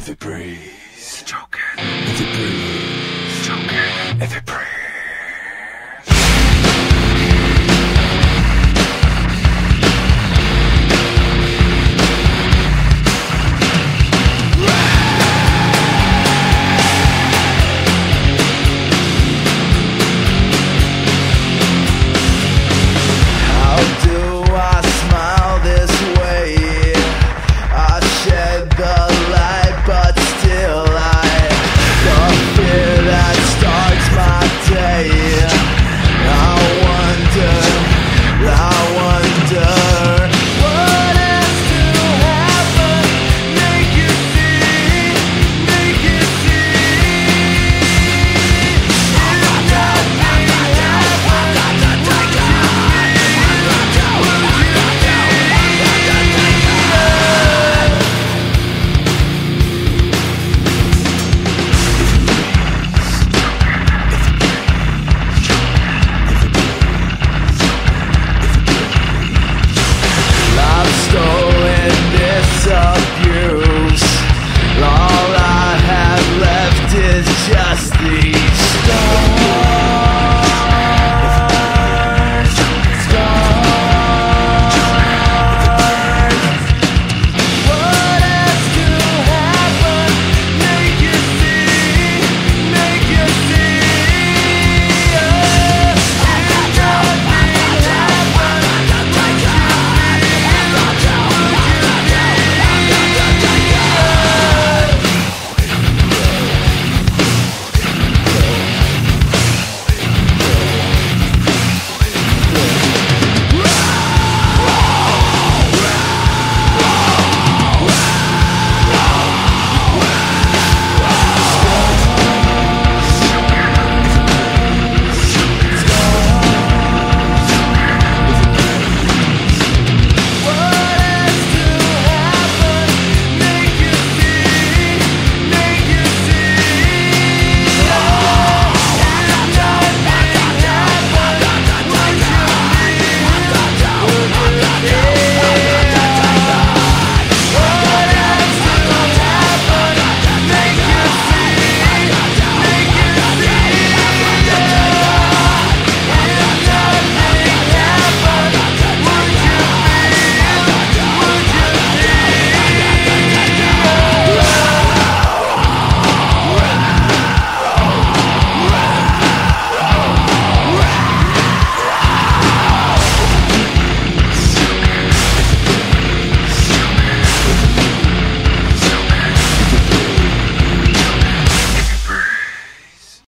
If it breathes, choke it. If it breathes, choke it. If it breathes.